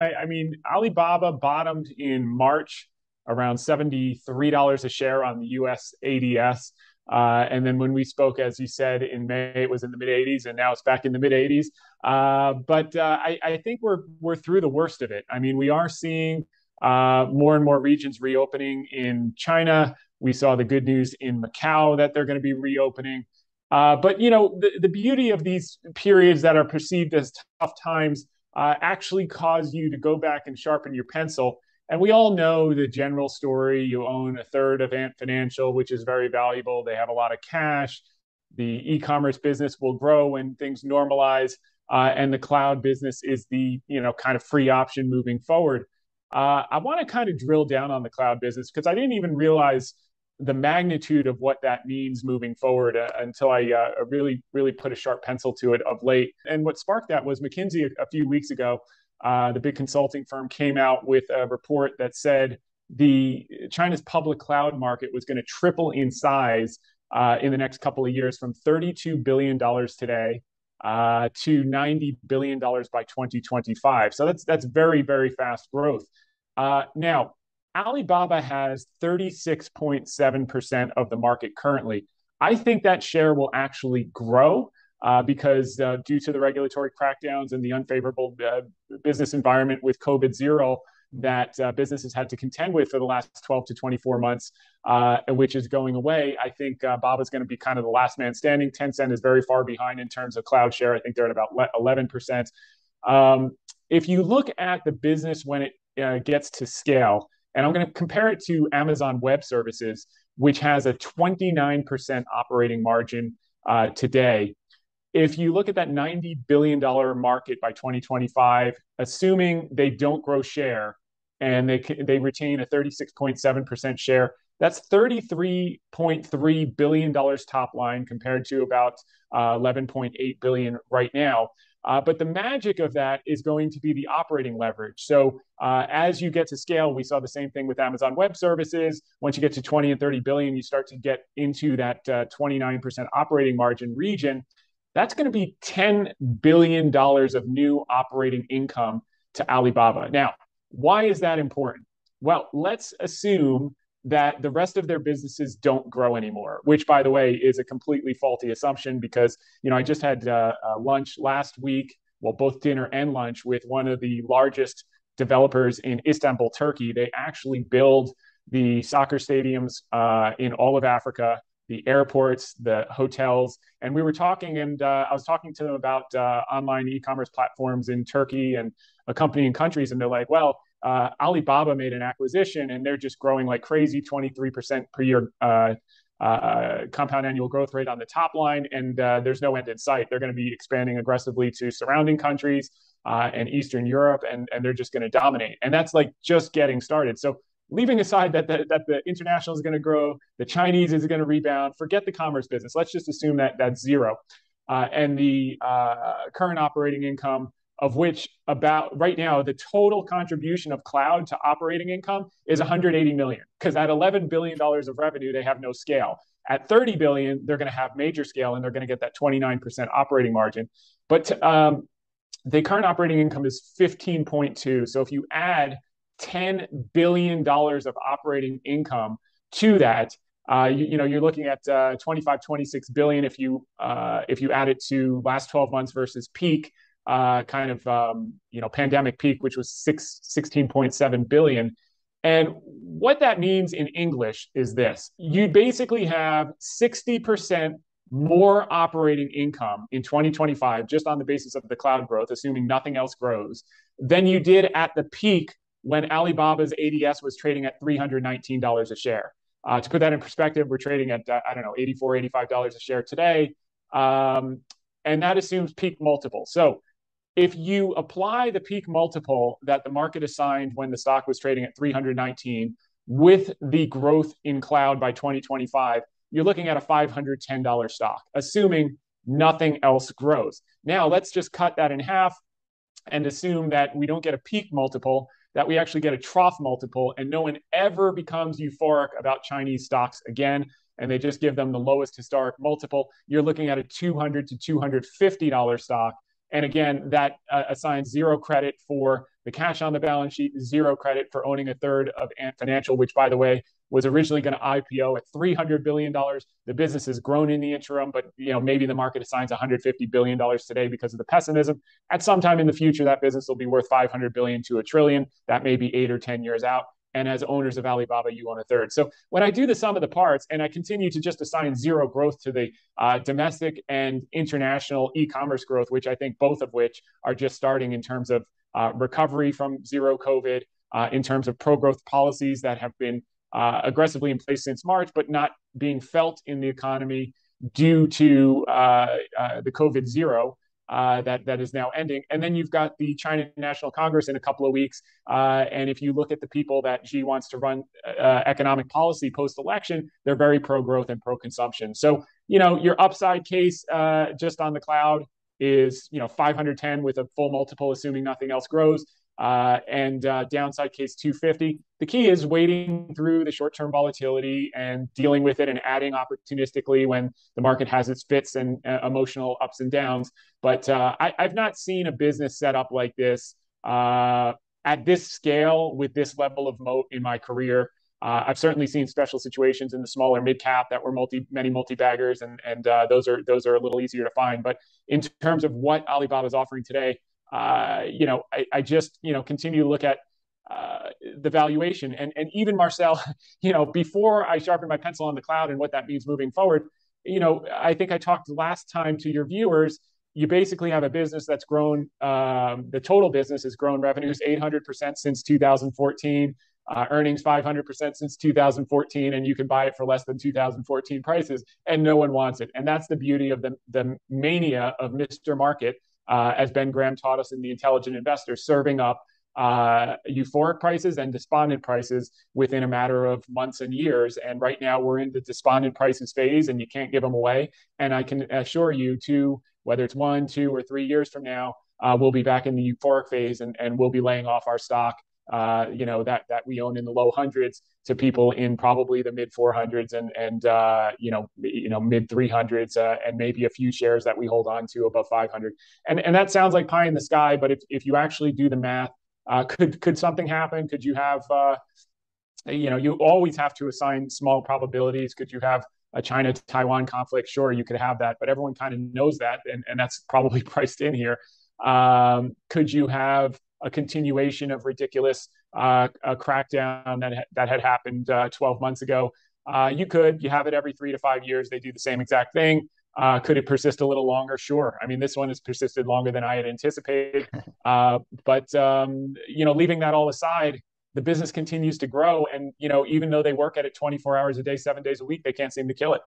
I, I mean, Alibaba bottomed in March around $73 a share on the US ADS. Uh, and then when we spoke, as you said, in May, it was in the mid 80s, and now it's back in the mid 80s. Uh, but uh, I, I, think we're we're through the worst of it. I mean, we are seeing uh, more and more regions reopening in China. We saw the good news in Macau that they're going to be reopening. Uh, but you know, the, the beauty of these periods that are perceived as tough times uh, actually cause you to go back and sharpen your pencil. And we all know the general story. You own a third of Ant Financial, which is very valuable. They have a lot of cash. The e-commerce business will grow when things normalize, uh, and the cloud business is the you know kind of free option moving forward. Uh, I want to kind of drill down on the cloud business because I didn't even realize the magnitude of what that means moving forward uh, until I uh, really, really put a sharp pencil to it of late. And what sparked that was McKinsey a, a few weeks ago, uh, the big consulting firm came out with a report that said the China's public cloud market was going to triple in size uh, in the next couple of years from 32 billion dollars today uh, to 90 billion dollars by 2025. So that's that's very, very fast growth. Uh, now Alibaba has 36.7% of the market currently. I think that share will actually grow uh, because uh, due to the regulatory crackdowns and the unfavorable uh, business environment with COVID zero that uh, businesses had to contend with for the last 12 to 24 months, uh, which is going away. I think uh, Baba is going to be kind of the last man standing. Tencent is very far behind in terms of cloud share. I think they're at about 11%. Um, if you look at the business when it gets to scale, and I'm going to compare it to Amazon Web Services, which has a 29% operating margin uh, today. If you look at that $90 billion market by 2025, assuming they don't grow share and they, they retain a 36.7% share, that's $33.3 billion top line compared to about uh, 11.8 billion right now. Uh, but the magic of that is going to be the operating leverage. So uh, as you get to scale, we saw the same thing with Amazon Web Services. Once you get to 20 and 30 billion, you start to get into that uh, 29% operating margin region. That's going to be $10 billion of new operating income to Alibaba. Now, why is that important? Well, let's assume that the rest of their businesses don't grow anymore, which, by the way, is a completely faulty assumption because, you know, I just had uh, uh, lunch last week, well, both dinner and lunch with one of the largest developers in Istanbul, Turkey. They actually build the soccer stadiums uh, in all of Africa, the airports, the hotels. And we were talking, and uh, I was talking to them about uh, online e commerce platforms in Turkey and accompanying countries. And they're like, well, uh, Alibaba made an acquisition and they're just growing like crazy, 23% per year uh, uh, compound annual growth rate on the top line. And uh, there's no end in sight. They're going to be expanding aggressively to surrounding countries uh, and Eastern Europe, and, and they're just going to dominate. And that's like just getting started. So leaving aside that the, that the international is going to grow, the Chinese is going to rebound, forget the commerce business. Let's just assume that that's zero. Uh, and the current operating income of which about right now the total contribution of cloud to operating income is 180 million because at 11 billion dollars of revenue they have no scale. At 30 billion they're going to have major scale and they're going to get that 29% operating margin. But um, the current operating income is 15.2 so if you add 10 billion dollars of operating income to that uh, you, you, know you're looking at uh, 25 26 billion if you uh, if you add it to last 12 months versus peak uh, kind of um, you know pandemic peak, which was six, 16.7 billion. And what that means in English is this: you basically have 60% more operating income in 2025 just on the basis of the cloud growth, assuming nothing else grows, than you did at the peak when Alibaba's ADS was trading at $319 a share. Uh, to put that in perspective, we're trading at, uh, I don't know, $84, $85 a share today. Um, and that assumes peak multiple. So if you apply the peak multiple that the market assigned when the stock was trading at 319 with the growth in cloud by 2025, you're looking at a $510 stock, assuming nothing else grows. Now, let's just cut that in half and assume that we don't get a peak multiple, that we actually get a trough multiple, and no one ever becomes euphoric about Chinese stocks again, and they just give them the lowest historic multiple. You're looking at a 200 to $250 stock and again, that uh, assigns zero credit for the cash on the balance sheet, zero credit for owning a third of Ant Financial, which, by the way, was originally going to IPO at $300 billion. The business has grown in the interim, but you know maybe the market assigns $150 billion today because of the pessimism. At some time in the future, that business will be worth 500 billion to a trillion. That may be eight or 10 years out. And as owners of Alibaba, you own a third. So when I do the sum of the parts, and I continue to just assign zero growth to the uh, domestic and international e-commerce growth, which I think both of which are just starting in terms of uh, recovery from zero COVID, uh, in terms of pro-growth policies that have been uh, aggressively in place since March, but not being felt in the economy due to uh, uh, the COVID zero. Uh, that that is now ending, and then you've got the China National Congress in a couple of weeks. Uh, and if you look at the people that Xi wants to run uh, economic policy post-election, they're very pro-growth and pro-consumption. So you know your upside case just on the cloud is you know 510 with a full multiple, assuming nothing else grows uh, and uh, downside case 250. The key is waiting through the short term volatility and dealing with it and adding opportunistically when the market has its fits and uh, emotional ups and downs. But uh, I, have not seen a business set up like this uh, at this scale with this level of moat in my career. Uh, I've certainly seen special situations in the smaller mid cap that were multi many multi baggers, and and those are those are a little easier to find. But in terms of what Alibaba is offering today, uh, you know, I, I, just, you know, continue to look at uh, the valuation. And, and even Marcel, you know, before I sharpen my pencil on the cloud and what that means moving forward, you know, I think I talked last time to your viewers. You basically have a business that's grown, um, the total business has grown revenues 800% since 2014. Uh, earnings 500% since 2014, and you can buy it for less than 2014 prices, and no one wants it. And that's the beauty of the, the mania of Mr. Market, uh, as Ben Graham taught us in The Intelligent Investor, serving up uh, euphoric prices and despondent prices within a matter of months and years. And right now we're in the despondent prices phase, and you can't give them away. And I can assure you, to whether it's one, two, or three years from now, uh, we'll be back in the euphoric phase, and, and we'll be laying off our stock uh, you know that that we own in the low hundreds to people in probably the mid 400s and and uh, you know you know mid 300s uh, and maybe a few shares that we hold on to above 500 and and that sounds like pie in the sky but if if you actually do the math uh, could could something happen? Could you have uh, you know you always have to assign small probabilities. Could you have a China Taiwan conflict? Sure you could have that but everyone kind of knows that and and that's probably priced in here. Um, could you have a continuation of ridiculous uh, a crackdown that that had happened uh, 12 months ago. Uh, you could you have it every three to five years. They do the same exact thing. Uh, could it persist a little longer? Sure. I mean, this one has persisted longer than I had anticipated. Uh, but um, you know, leaving that all aside, the business continues to grow, and you know, even though they work at it 24 hours a day, seven days a week, they can't seem to kill it.